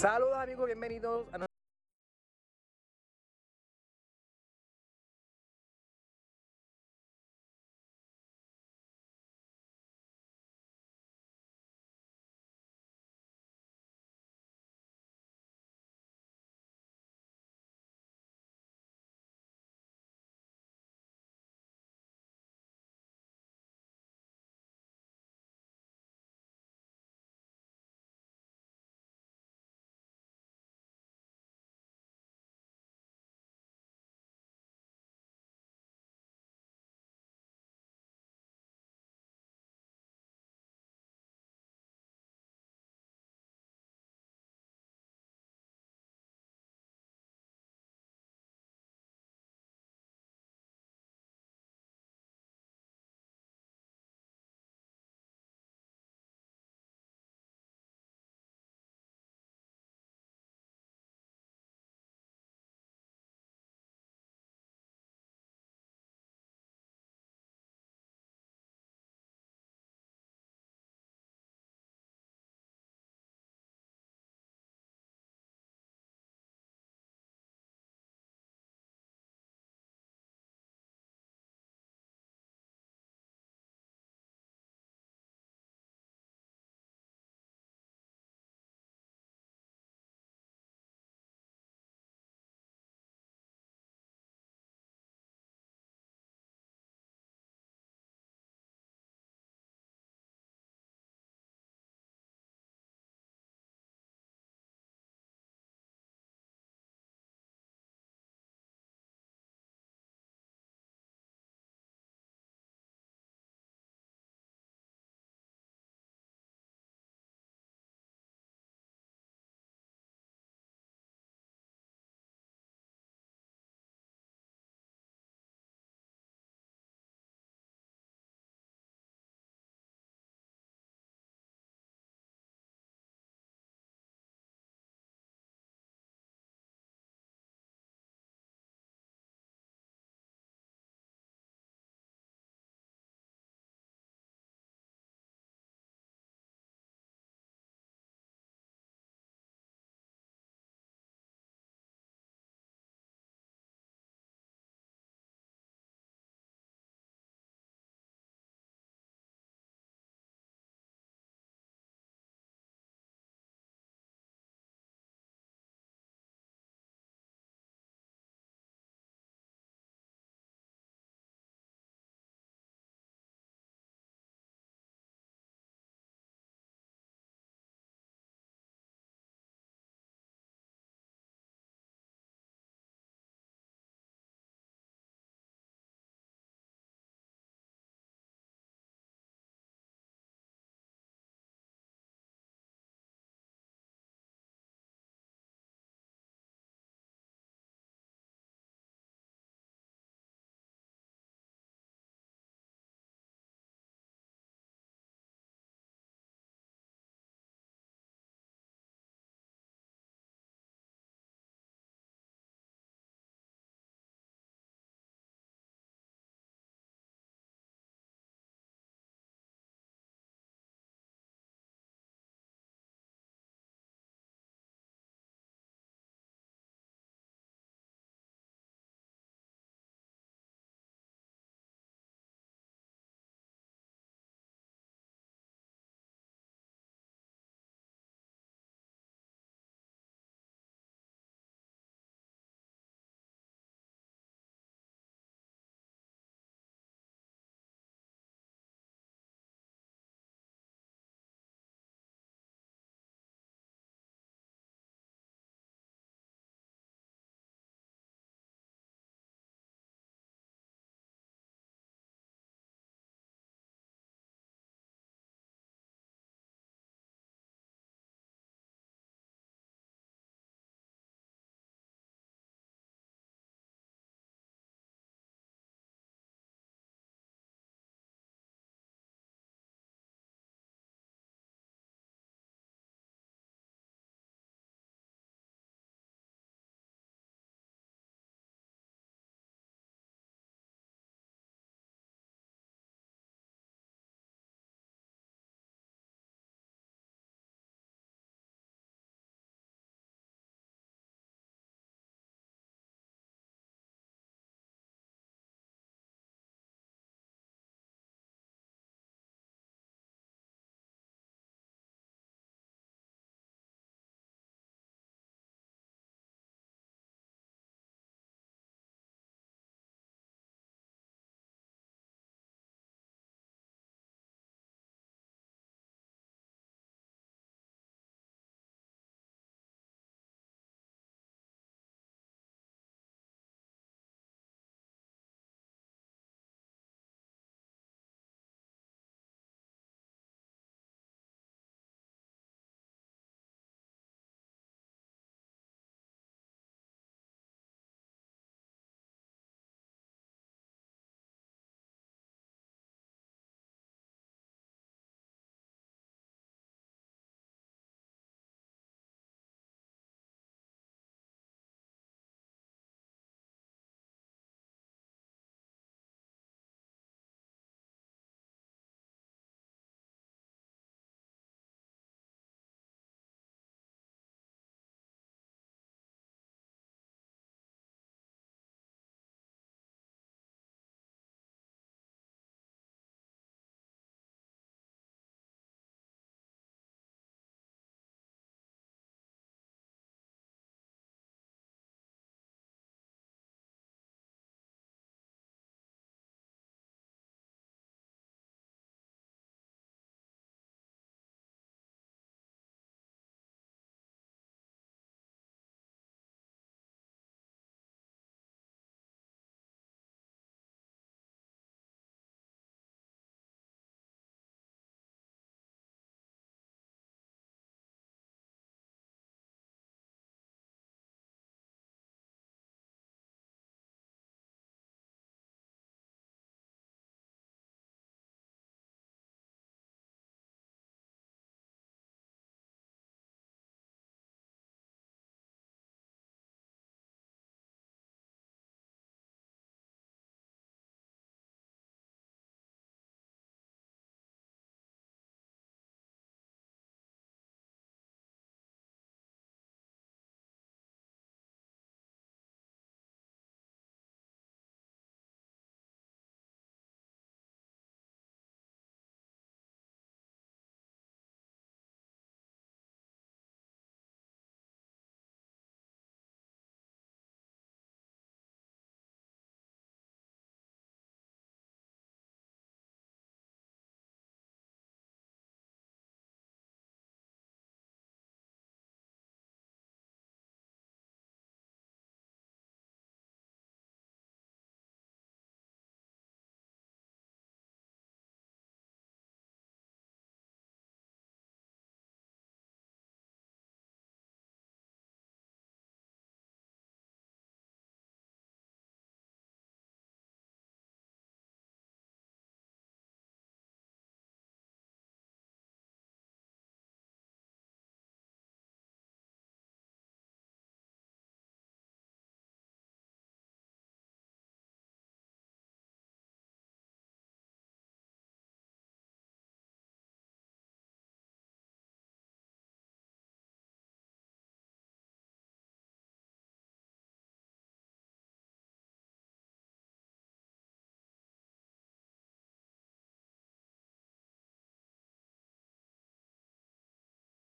Saludos amigos, bienvenidos a